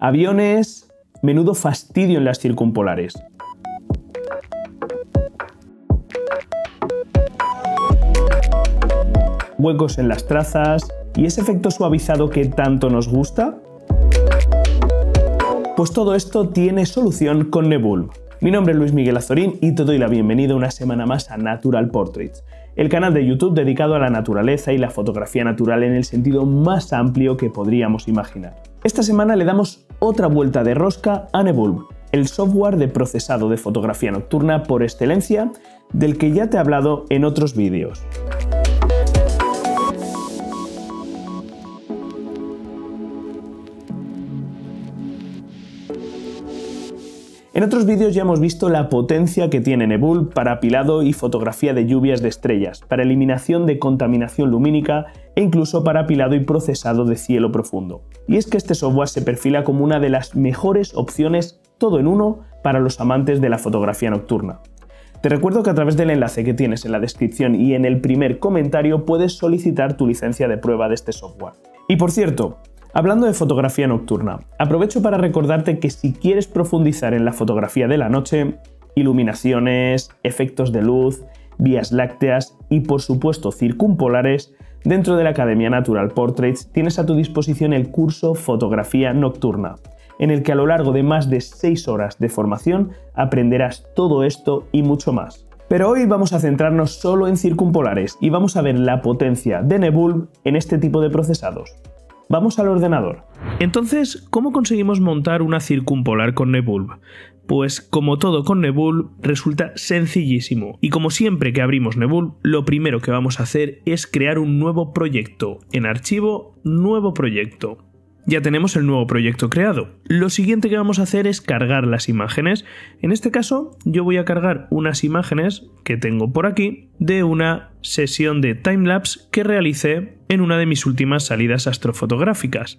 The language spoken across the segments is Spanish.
Aviones, menudo fastidio en las circumpolares. Huecos en las trazas y ese efecto suavizado que tanto nos gusta. Pues todo esto tiene solución con Nebul. Mi nombre es Luis Miguel Azorín y te doy la bienvenida una semana más a Natural Portraits, el canal de YouTube dedicado a la naturaleza y la fotografía natural en el sentido más amplio que podríamos imaginar. Esta semana le damos otra vuelta de rosca a el software de procesado de fotografía nocturna por excelencia del que ya te he hablado en otros vídeos. En otros vídeos ya hemos visto la potencia que tiene Nebul para apilado y fotografía de lluvias de estrellas, para eliminación de contaminación lumínica e incluso para apilado y procesado de cielo profundo. Y es que este software se perfila como una de las mejores opciones todo en uno para los amantes de la fotografía nocturna. Te recuerdo que a través del enlace que tienes en la descripción y en el primer comentario puedes solicitar tu licencia de prueba de este software. Y por cierto, Hablando de fotografía nocturna, aprovecho para recordarte que si quieres profundizar en la fotografía de la noche, iluminaciones, efectos de luz, vías lácteas y por supuesto circumpolares, dentro de la Academia Natural Portraits tienes a tu disposición el curso Fotografía Nocturna, en el que a lo largo de más de 6 horas de formación aprenderás todo esto y mucho más. Pero hoy vamos a centrarnos solo en circumpolares y vamos a ver la potencia de Nebul en este tipo de procesados. Vamos al ordenador. Entonces, ¿cómo conseguimos montar una circumpolar con Nebulb? Pues como todo con Nebul resulta sencillísimo y como siempre que abrimos Nebul lo primero que vamos a hacer es crear un nuevo proyecto en archivo nuevo proyecto ya tenemos el nuevo proyecto creado. Lo siguiente que vamos a hacer es cargar las imágenes. En este caso yo voy a cargar unas imágenes que tengo por aquí de una sesión de timelapse que realicé en una de mis últimas salidas astrofotográficas.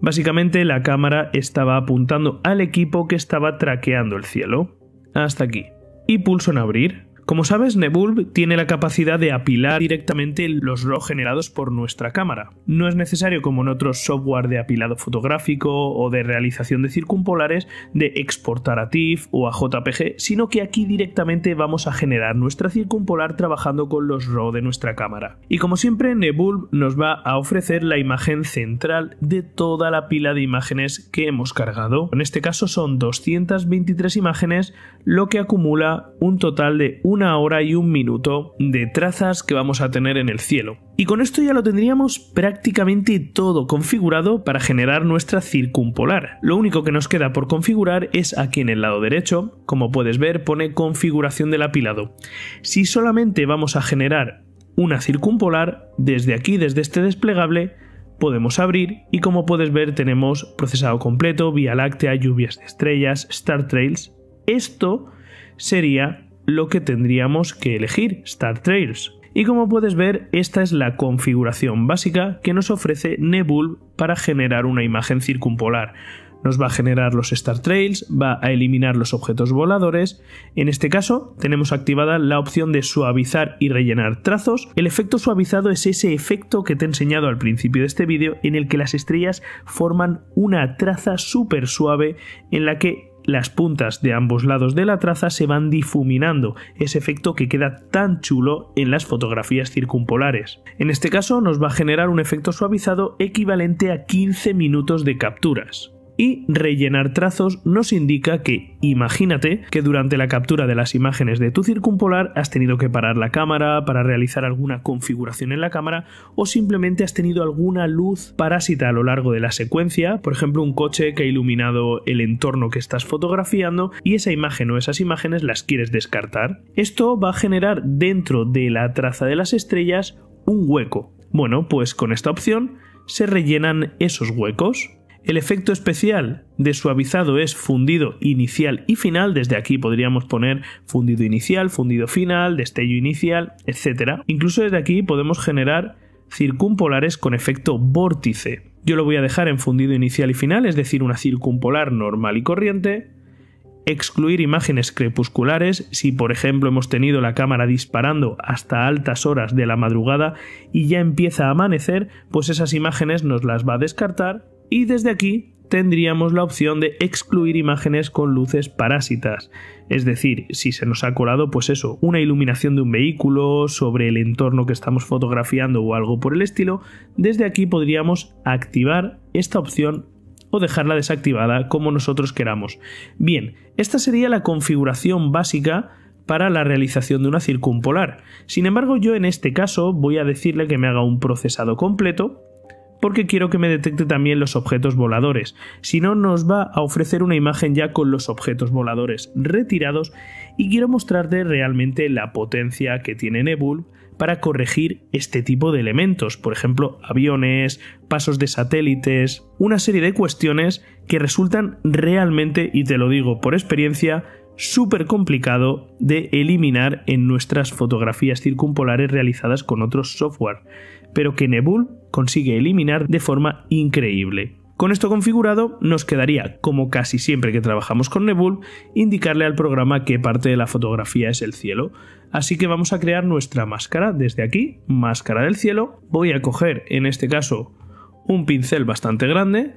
Básicamente la cámara estaba apuntando al equipo que estaba traqueando el cielo. Hasta aquí. Y pulso en abrir. Como sabes, Nebulb tiene la capacidad de apilar directamente los RAW generados por nuestra cámara. No es necesario, como en otros software de apilado fotográfico o de realización de circumpolares, de exportar a TIFF o a JPG, sino que aquí directamente vamos a generar nuestra circumpolar trabajando con los RAW de nuestra cámara. Y como siempre, Nebulb nos va a ofrecer la imagen central de toda la pila de imágenes que hemos cargado. En este caso son 223 imágenes, lo que acumula un total de una hora y un minuto de trazas que vamos a tener en el cielo. Y con esto ya lo tendríamos prácticamente todo configurado para generar nuestra circumpolar. Lo único que nos queda por configurar es aquí en el lado derecho, como puedes ver pone configuración del apilado. Si solamente vamos a generar una circumpolar, desde aquí, desde este desplegable, podemos abrir y como puedes ver tenemos procesado completo, Vía Láctea, lluvias de estrellas, Star Trails. Esto sería lo que tendríamos que elegir, Star Trails. Y como puedes ver, esta es la configuración básica que nos ofrece Nebul para generar una imagen circumpolar. Nos va a generar los Star Trails, va a eliminar los objetos voladores. En este caso, tenemos activada la opción de suavizar y rellenar trazos. El efecto suavizado es ese efecto que te he enseñado al principio de este vídeo en el que las estrellas forman una traza súper suave en la que las puntas de ambos lados de la traza se van difuminando, ese efecto que queda tan chulo en las fotografías circumpolares. En este caso nos va a generar un efecto suavizado equivalente a 15 minutos de capturas y rellenar trazos nos indica que, imagínate que durante la captura de las imágenes de tu circumpolar has tenido que parar la cámara para realizar alguna configuración en la cámara o simplemente has tenido alguna luz parásita a lo largo de la secuencia, por ejemplo un coche que ha iluminado el entorno que estás fotografiando y esa imagen o esas imágenes las quieres descartar. Esto va a generar dentro de la traza de las estrellas un hueco. Bueno, pues con esta opción se rellenan esos huecos. El efecto especial de suavizado es fundido inicial y final, desde aquí podríamos poner fundido inicial, fundido final, destello inicial, etc. Incluso desde aquí podemos generar circumpolares con efecto vórtice. Yo lo voy a dejar en fundido inicial y final, es decir, una circumpolar normal y corriente. Excluir imágenes crepusculares, si por ejemplo hemos tenido la cámara disparando hasta altas horas de la madrugada y ya empieza a amanecer, pues esas imágenes nos las va a descartar Y desde aquí tendríamos la opción de excluir imágenes con luces parásitas. Es decir, si se nos ha colado, pues eso, una iluminación de un vehículo sobre el entorno que estamos fotografiando o algo por el estilo, desde aquí podríamos activar esta opción o dejarla desactivada como nosotros queramos. Bien, esta sería la configuración básica para la realización de una circumpolar. Sin embargo, yo en este caso voy a decirle que me haga un procesado completo porque quiero que me detecte también los objetos voladores. Si no, nos va a ofrecer una imagen ya con los objetos voladores retirados y quiero mostrarte realmente la potencia que tiene Nebul para corregir este tipo de elementos, por ejemplo, aviones, pasos de satélites, una serie de cuestiones que resultan realmente, y te lo digo por experiencia, súper complicado de eliminar en nuestras fotografías circumpolares realizadas con otros software, pero que Nebul consigue eliminar de forma increíble. Con esto configurado, nos quedaría, como casi siempre que trabajamos con Nebul, indicarle al programa qué parte de la fotografía es el cielo. Así que vamos a crear nuestra máscara desde aquí, máscara del cielo. Voy a coger, en este caso, un pincel bastante grande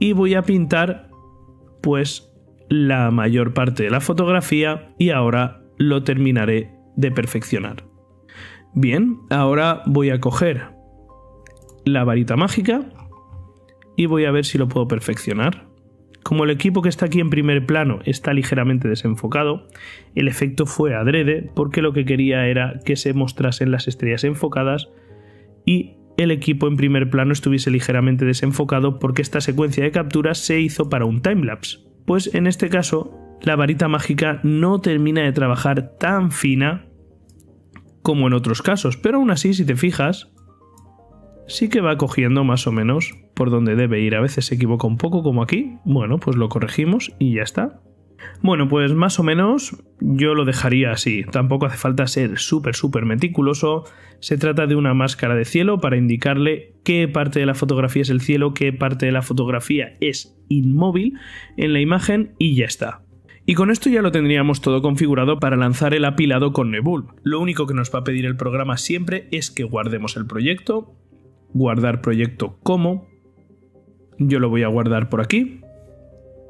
y voy a pintar, pues, la mayor parte de la fotografía y ahora lo terminaré de perfeccionar. Bien, ahora voy a coger la varita mágica y voy a ver si lo puedo perfeccionar. Como el equipo que está aquí en primer plano está ligeramente desenfocado, el efecto fue adrede porque lo que quería era que se mostrasen las estrellas enfocadas y el equipo en primer plano estuviese ligeramente desenfocado porque esta secuencia de capturas se hizo para un timelapse. Pues en este caso, la varita mágica no termina de trabajar tan fina como en otros casos, pero aún así, si te fijas, sí que va cogiendo más o menos por donde debe ir. A veces se equivoca un poco, como aquí. Bueno, pues lo corregimos y ya está. Bueno, pues más o menos yo lo dejaría así. Tampoco hace falta ser súper, súper meticuloso. Se trata de una máscara de cielo para indicarle qué parte de la fotografía es el cielo, qué parte de la fotografía es inmóvil en la imagen y ya está. Y con esto ya lo tendríamos todo configurado para lanzar el apilado con Nebul. Lo único que nos va a pedir el programa siempre es que guardemos el proyecto, guardar proyecto como, yo lo voy a guardar por aquí,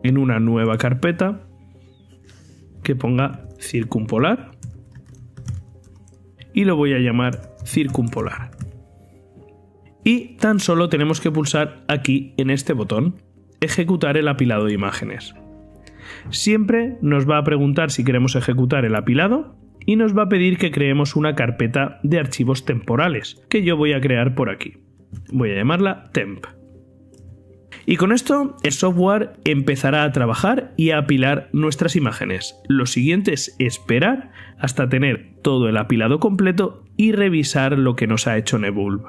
en una nueva carpeta, que ponga circumpolar, y lo voy a llamar circumpolar. Y tan solo tenemos que pulsar aquí en este botón, ejecutar el apilado de imágenes siempre nos va a preguntar si queremos ejecutar el apilado y nos va a pedir que creemos una carpeta de archivos temporales, que yo voy a crear por aquí. Voy a llamarla temp. Y con esto el software empezará a trabajar y a apilar nuestras imágenes. Lo siguiente es esperar hasta tener todo el apilado completo y revisar lo que nos ha hecho Nebulb.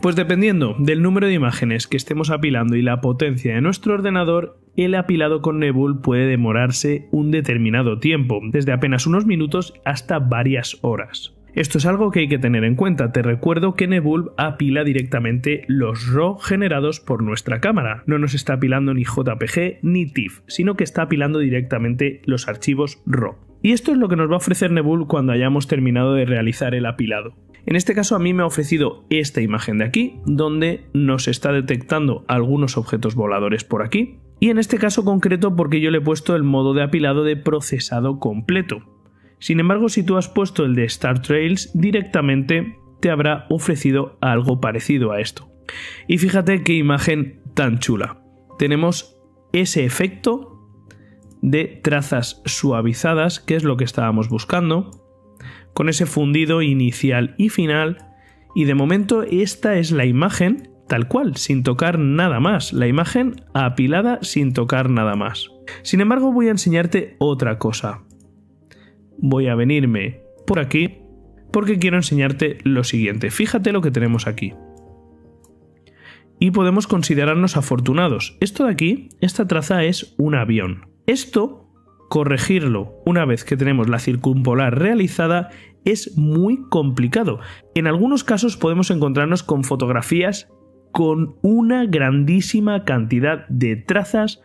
Pues dependiendo del número de imágenes que estemos apilando y la potencia de nuestro ordenador, el apilado con Nebul puede demorarse un determinado tiempo, desde apenas unos minutos hasta varias horas. Esto es algo que hay que tener en cuenta. Te recuerdo que Nebul apila directamente los RAW generados por nuestra cámara. No nos está apilando ni JPG ni TIFF, sino que está apilando directamente los archivos RAW. Y esto es lo que nos va a ofrecer Nebul cuando hayamos terminado de realizar el apilado. En este caso a mí me ha ofrecido esta imagen de aquí, donde nos está detectando algunos objetos voladores por aquí, y en este caso concreto porque yo le he puesto el modo de apilado de procesado completo. Sin embargo, si tú has puesto el de Star Trails, directamente te habrá ofrecido algo parecido a esto. Y fíjate qué imagen tan chula. Tenemos ese efecto de trazas suavizadas, que es lo que estábamos buscando con ese fundido inicial y final. Y de momento esta es la imagen tal cual, sin tocar nada más. La imagen apilada sin tocar nada más. Sin embargo, voy a enseñarte otra cosa. Voy a venirme por aquí porque quiero enseñarte lo siguiente. Fíjate lo que tenemos aquí. Y podemos considerarnos afortunados. Esto de aquí, esta traza es un avión. Esto corregirlo una vez que tenemos la circumpolar realizada es muy complicado. En algunos casos podemos encontrarnos con fotografías con una grandísima cantidad de trazas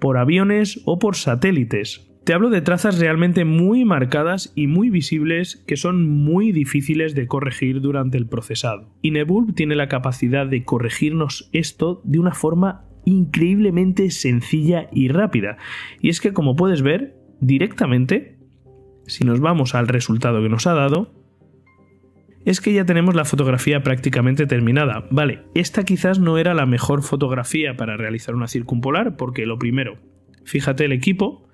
por aviones o por satélites. Te hablo de trazas realmente muy marcadas y muy visibles que son muy difíciles de corregir durante el procesado. Y Nebulb tiene la capacidad de corregirnos esto de una forma increíblemente sencilla y rápida. Y es que como puedes ver, directamente, si nos vamos al resultado que nos ha dado, es que ya tenemos la fotografía prácticamente terminada. Vale, esta quizás no era la mejor fotografía para realizar una circumpolar porque lo primero, fíjate el equipo,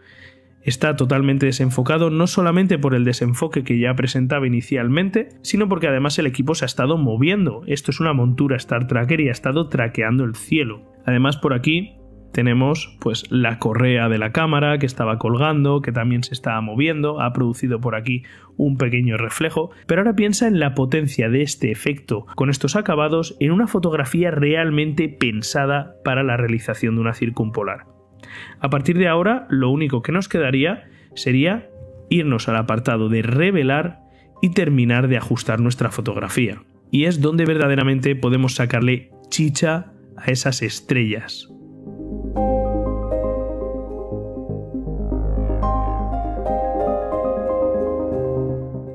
está totalmente desenfocado no solamente por el desenfoque que ya presentaba inicialmente, sino porque además el equipo se ha estado moviendo. Esto es una montura Star Tracker y ha estado traqueando el cielo. Además por aquí tenemos pues la correa de la cámara que estaba colgando, que también se estaba moviendo, ha producido por aquí un pequeño reflejo, pero ahora piensa en la potencia de este efecto con estos acabados en una fotografía realmente pensada para la realización de una circumpolar. A partir de ahora, lo único que nos quedaría sería irnos al apartado de revelar y terminar de ajustar nuestra fotografía. Y es donde verdaderamente podemos sacarle chicha a esas estrellas.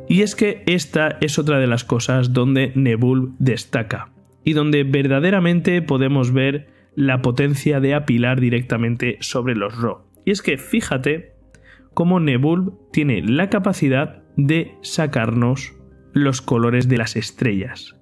Y es que esta es otra de las cosas donde Nebul destaca y donde verdaderamente podemos ver la potencia de apilar directamente sobre los RAW. Y es que fíjate cómo Nebul tiene la capacidad de sacarnos los colores de las estrellas.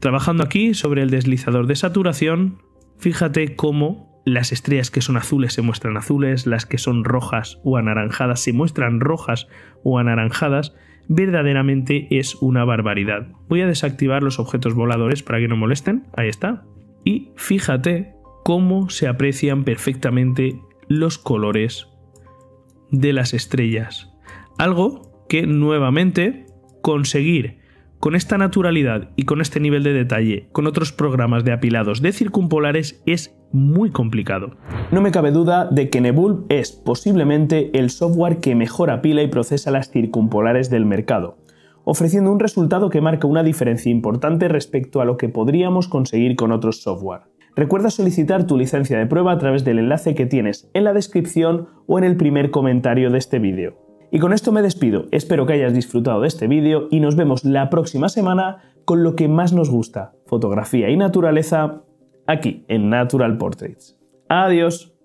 Trabajando aquí sobre el deslizador de saturación, fíjate cómo las estrellas que son azules se muestran azules, las que son rojas o anaranjadas se muestran rojas o anaranjadas, verdaderamente es una barbaridad. Voy a desactivar los objetos voladores para que no molesten, ahí está, y fíjate cómo se aprecian perfectamente los colores de las estrellas. Algo que nuevamente conseguir con esta naturalidad y con este nivel de detalle con otros programas de apilados de circumpolares es muy complicado. No me cabe duda de que Nebul es posiblemente el software que mejor apila y procesa las circumpolares del mercado, ofreciendo un resultado que marca una diferencia importante respecto a lo que podríamos conseguir con otros software. Recuerda solicitar tu licencia de prueba a través del enlace que tienes en la descripción o en el primer comentario de este vídeo. Y con esto me despido, espero que hayas disfrutado de este vídeo y nos vemos la próxima semana con lo que más nos gusta, fotografía y naturaleza, aquí en Natural Portraits. Adiós.